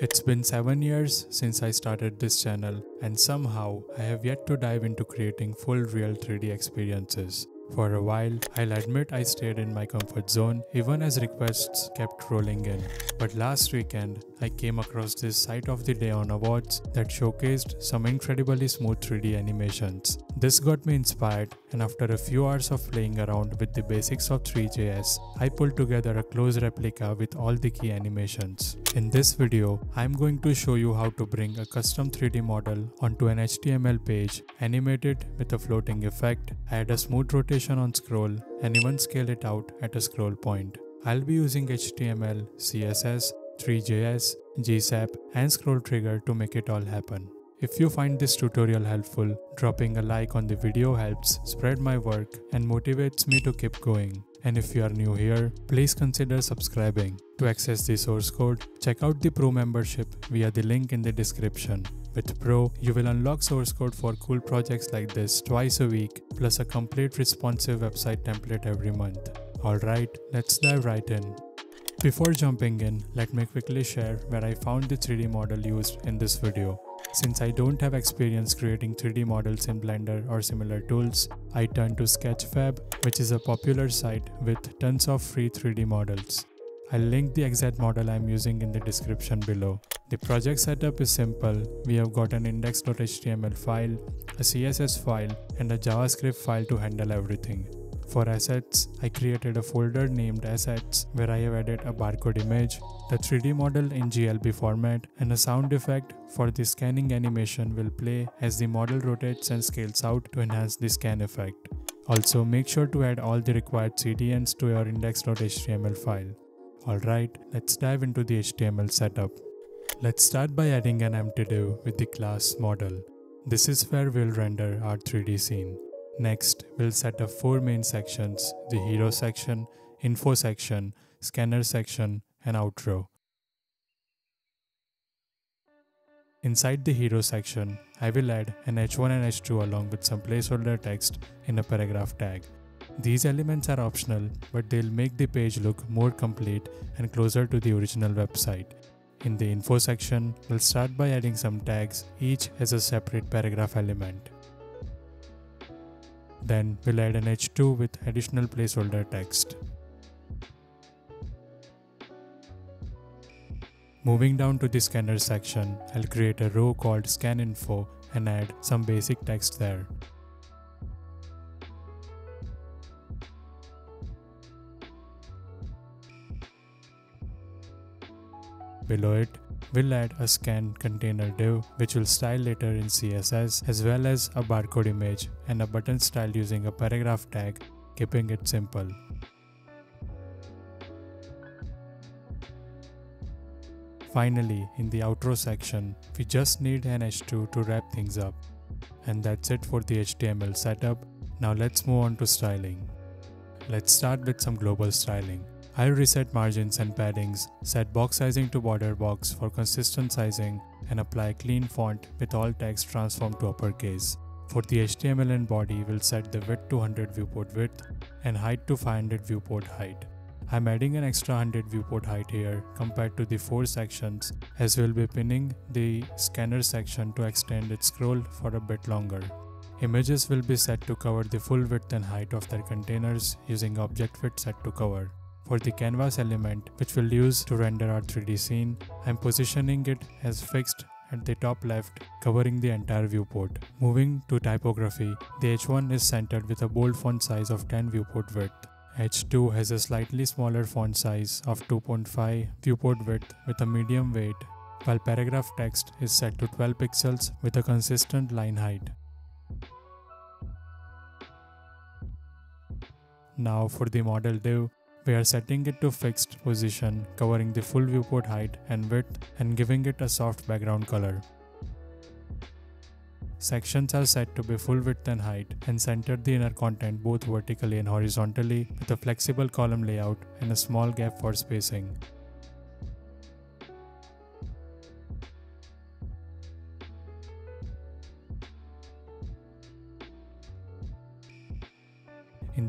It's been 7 years since I started this channel and somehow I have yet to dive into creating full real 3D experiences. For a while, I'll admit I stayed in my comfort zone even as requests kept rolling in. But last weekend, I came across this site of the Day on Awwwards that showcased some incredibly smooth 3D animations. This got me inspired and after a few hours of playing around with the basics of Three.js, I pulled together a close replica with all the key animations. In this video, I'm going to show you how to bring a custom 3D model onto an HTML page, animate it with a floating effect, add a smooth rotation on scroll, and even scale it out at a scroll point. I'll be using HTML, CSS, Three.js, GSAP, and ScrollTrigger to make it all happen. If you find this tutorial helpful, dropping a like on the video helps spread my work and motivates me to keep going. And if you are new here, please consider subscribing. To access the source code, check out the Pro membership via the link in the description. With Pro, you will unlock source code for cool projects like this twice a week, plus a complete responsive website template every month. Alright, let's dive right in. Before jumping in, let me quickly share where I found the 3D model used in this video. Since I don't have experience creating 3D models in Blender or similar tools, I turned to Sketchfab, which is a popular site with tons of free 3D models. I'll link the exact model I'm using in the description below. The project setup is simple. We have got an index.html file, a CSS file, and a JavaScript file to handle everything. For assets, I created a folder named assets where I have added a barcode image, the 3D model in GLB format, and a sound effect for the scanning animation will play as the model rotates and scales out to enhance the scan effect. Also, make sure to add all the required CDNs to your index.html file. Alright, let's dive into the HTML setup. Let's start by adding an empty div with the class model. This is where we'll render our 3D scene. Next, we'll set up four main sections, the hero section, info section, scanner section, and outro. Inside the hero section, I will add an h1 and h2 along with some placeholder text in a paragraph tag. These elements are optional, but they'll make the page look more complete and closer to the original website. In the info section, we'll start by adding some tags, each as a separate paragraph element. Then we'll add an H2 with additional placeholder text. Moving down to the scanner section, I'll create a row called scan info and add some basic text there. Below it, We'll add a scan container div which will style later in CSS as well as a barcode image and a button style using a paragraph tag, keeping it simple. Finally, in the outro section, we just need an H2 to wrap things up. And that's it for the HTML setup. Now let's move on to styling. Let's start with some global styling. I'll reset margins and paddings, set box sizing to border box for consistent sizing, and apply clean font with all text transformed to uppercase. For the HTML and body, we'll set the width to 100 viewport width and height to 500 viewport height. I'm adding an extra 100 viewport height here compared to the 4 sections as we'll be pinning the scanner section to extend its scroll for a bit longer. Images will be set to cover the full width and height of their containers using object fit set to cover. For the canvas element, which we'll use to render our 3D scene, I'm positioning it as fixed at the top left, covering the entire viewport. Moving to typography, the H1 is centered with a bold font size of 10 viewport width. H2 has a slightly smaller font size of 2.5 viewport width with a medium weight, while paragraph text is set to 12 pixels with a consistent line height. Now for the model div, we are setting it to fixed position, covering the full viewport height and width and giving it a soft background color. Sections are set to be full width and height and center the inner content both vertically and horizontally with a flexible column layout and a small gap for spacing.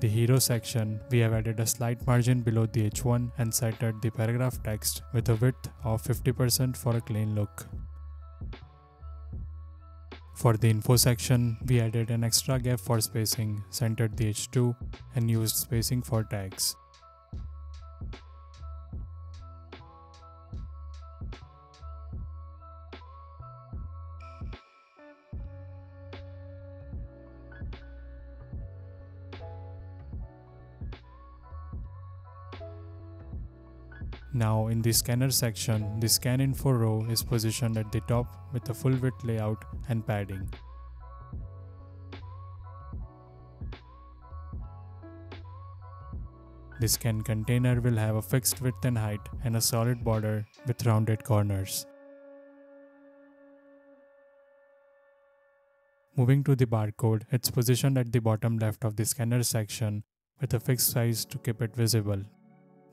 The hero section, we have added a slight margin below the H1 and centered the paragraph text with a width of 50% for a clean look. For the info section, we added an extra gap for spacing, centered the H2 and used spacing for tags. Now in the scanner section, the scan info row is positioned at the top with a full width layout and padding. The scan container will have a fixed width and height and a solid border with rounded corners. Moving to the barcode, it's positioned at the bottom left of the scanner section with a fixed size to keep it visible.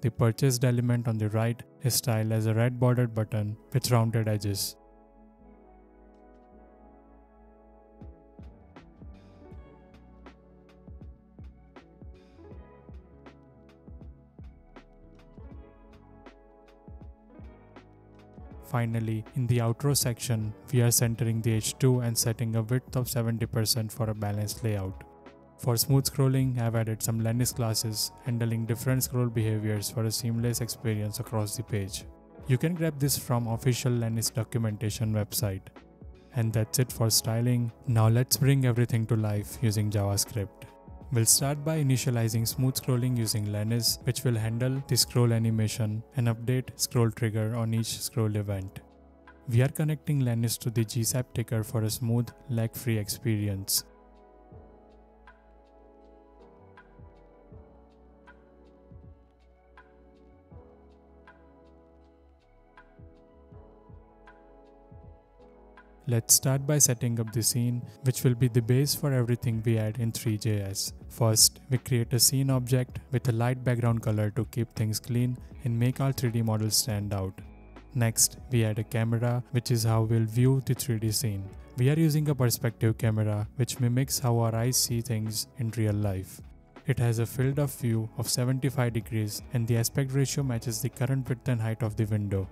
The purchased element on the right is styled as a red bordered button with rounded edges. Finally, in the outro section, we are centering the H2 and setting a width of 70% for a balanced layout. For smooth scrolling, I've added some Lenis classes handling different scroll behaviors for a seamless experience across the page. You can grab this from official Lenis documentation website. And that's it for styling. Now let's bring everything to life using JavaScript. We'll start by initializing smooth scrolling using Lenis, which will handle the scroll animation and update scroll trigger on each scroll event. We are connecting Lenis to the GSAP ticker for a smooth, lag-free experience. Let's start by setting up the scene, which will be the base for everything we add in Three.js. First, we create a scene object with a light background color to keep things clean and make our 3D model stand out. Next, we add a camera, which is how we'll view the 3D scene. We are using a perspective camera, which mimics how our eyes see things in real life. It has a field of view of 75 degrees and the aspect ratio matches the current width and height of the window.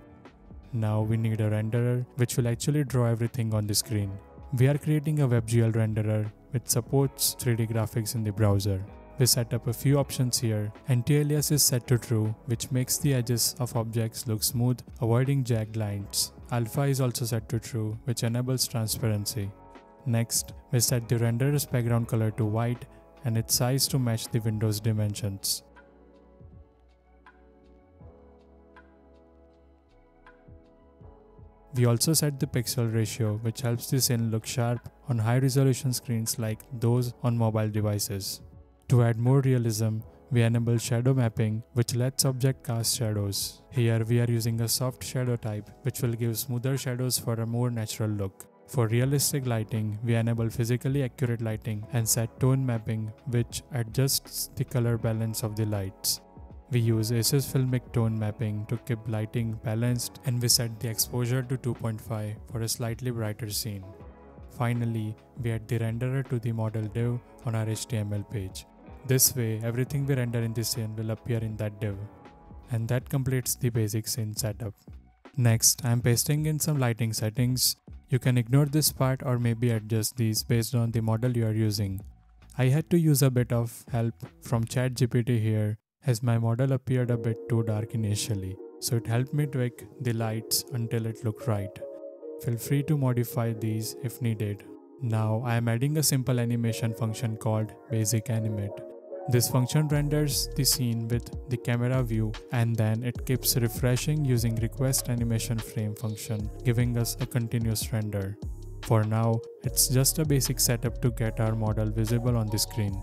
Now we need a renderer which will actually draw everything on the screen. We are creating a WebGL renderer which supports 3D graphics in the browser. We set up a few options here. Anti-alias is set to true which makes the edges of objects look smooth, avoiding jagged lines. Alpha is also set to true which enables transparency. Next, we set the renderer's background color to white and its size to match the window's dimensions. We also set the pixel ratio which helps the scene look sharp on high resolution screens like those on mobile devices. To add more realism, we enable shadow mapping which lets object cast shadows. Here we are using a soft shadow type which will give smoother shadows for a more natural look. For realistic lighting, we enable physically accurate lighting and set tone mapping which adjusts the color balance of the lights. We use ACES Filmic tone mapping to keep lighting balanced and we set the exposure to 2.5 for a slightly brighter scene. Finally, we add the renderer to the model div on our HTML page. This way, everything we render in the scene will appear in that div. And that completes the basic scene setup. Next, I am pasting in some lighting settings. You can ignore this part or maybe adjust these based on the model you are using. I had to use a bit of help from ChatGPT here as my model appeared a bit too dark initially, so it helped me tweak the lights until it looked right. Feel free to modify these if needed. Now I am adding a simple animation function called basic animate. This function renders the scene with the camera view and then it keeps refreshing using request animation frame function giving us a continuous render. For now, it's just a basic setup to get our model visible on the screen.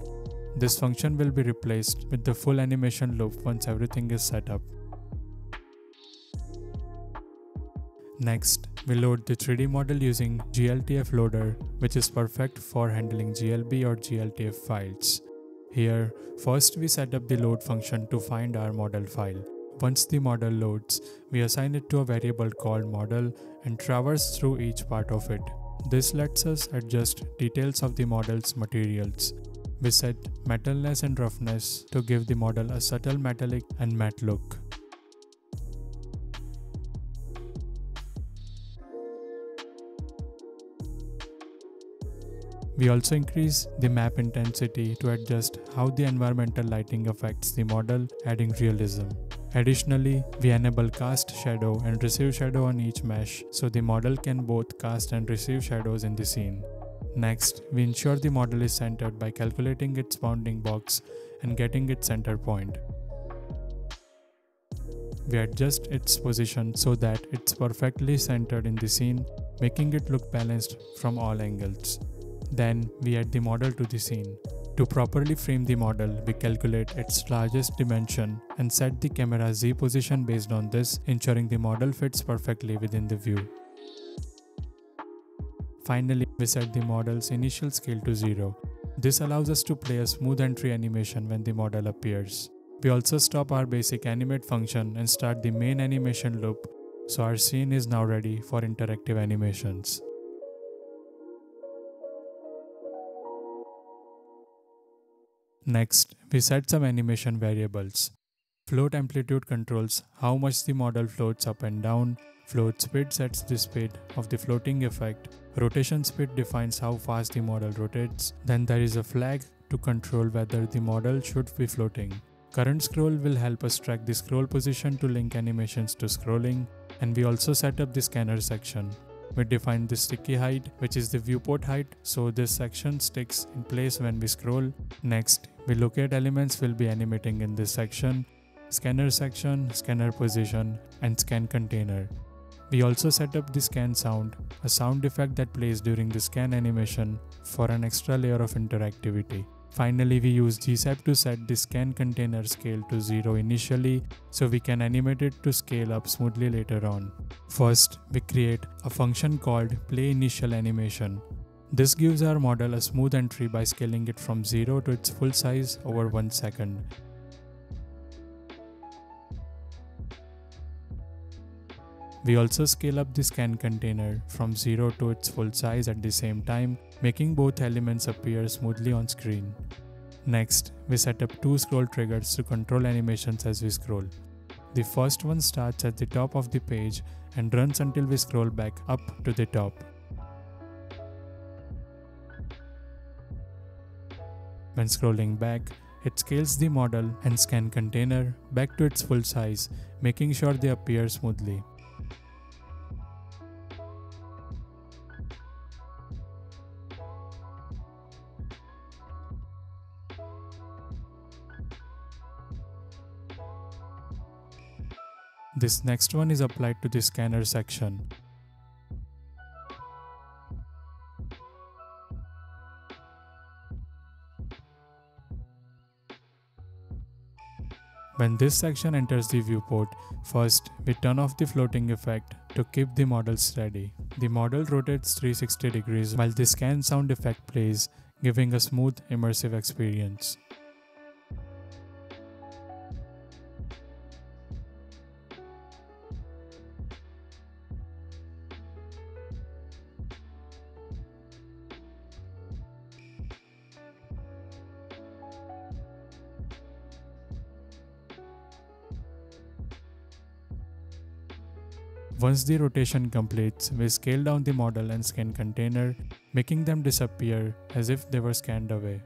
This function will be replaced with the full animation loop once everything is set up. Next, we load the 3D model using GLTF loader, which is perfect for handling GLB or GLTF files. Here, first we set up the load function to find our model file. Once the model loads, we assign it to a variable called model and traverse through each part of it. This lets us adjust details of the model's materials. We set metalness and roughness to give the model a subtle metallic and matte look. We also increase the map intensity to adjust how the environmental lighting affects the model, adding realism. Additionally, we enable cast shadow and receive shadow on each mesh so the model can both cast and receive shadows in the scene. Next, we ensure the model is centered by calculating its bounding box and getting its center point. We adjust its position so that it's perfectly centered in the scene, making it look balanced from all angles. Then we add the model to the scene. To properly frame the model, we calculate its largest dimension and set the camera Z position based on this, ensuring the model fits perfectly within the view. Finally, we set the model's initial scale to 0. This allows us to play a smooth entry animation when the model appears. We also stop our basic animate function and start the main animation loop, so our scene is now ready for interactive animations. Next, we set some animation variables. Float amplitude controls how much the model floats up and down. Float speed sets the speed of the floating effect. Rotation speed defines how fast the model rotates. Then there is a flag to control whether the model should be floating. Current scroll will help us track the scroll position to link animations to scrolling. And we also set up the scanner section. We define the sticky height, which is the viewport height, so this section sticks in place when we scroll. Next, we locate elements we'll be animating in this section, scanner section, scanner position, and scan container. We also set up the scan sound, a sound effect that plays during the scan animation for an extra layer of interactivity. Finally, we use GSAP to set the scan container scale to 0 initially so we can animate it to scale up smoothly later on. First, we create a function called play initial animation. This gives our model a smooth entry by scaling it from 0 to its full size over 1 second. We also scale up the scan container from 0 to its full size at the same time, making both elements appear smoothly on screen. Next, we set up two scroll triggers to control animations as we scroll. The first one starts at the top of the page and runs until we scroll back up to the top. When scrolling back, it scales the model and scan container back to its full size, making sure they appear smoothly. This next one is applied to the scanner section. When this section enters the viewport, first we turn off the floating effect to keep the model steady. The model rotates 360 degrees while the scan sound effect plays, giving a smooth immersive experience. Once the rotation completes, we scale down the model and scan container, making them disappear as if they were scanned away.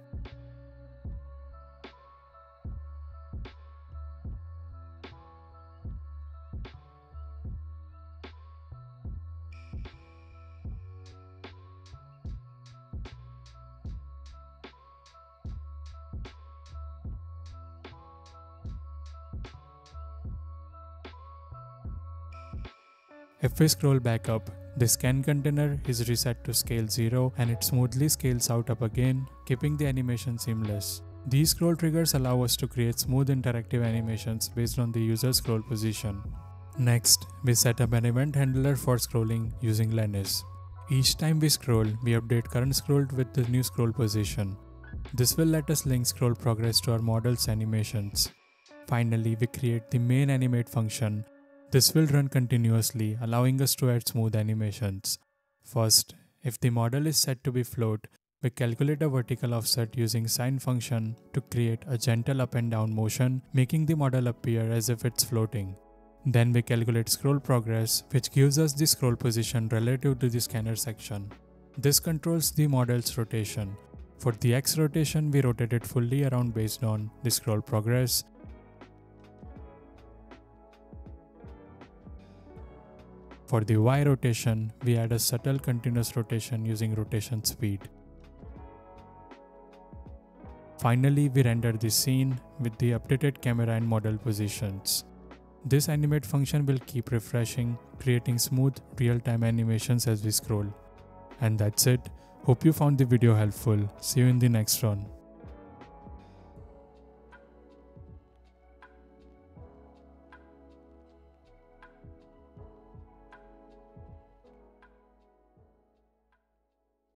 We scroll back up, the scan container is reset to scale 0 and it smoothly scales out up again, keeping the animation seamless. These scroll triggers allow us to create smooth interactive animations based on the user's scroll position. Next, we set up an event handler for scrolling using Lenis. Each time we scroll, we update current scroll with the new scroll position. This will let us link scroll progress to our model's animations. Finally, we create the main animate function this will run continuously, allowing us to add smooth animations. First, if the model is set to be float, We calculate a vertical offset using sine function to create a gentle up and down motion, making the model appear as if it's floating. Then we calculate scroll progress, which gives us the scroll position relative to the scanner section. This controls the model's rotation. For the X rotation, we rotate it fully around based on the scroll progress. For the Y rotation, we add a subtle continuous rotation using rotation speed. Finally, we render the scene with the updated camera and model positions. This animate function will keep refreshing, creating smooth, real-time animations as we scroll. And that's it. Hope you found the video helpful. See you in the next one.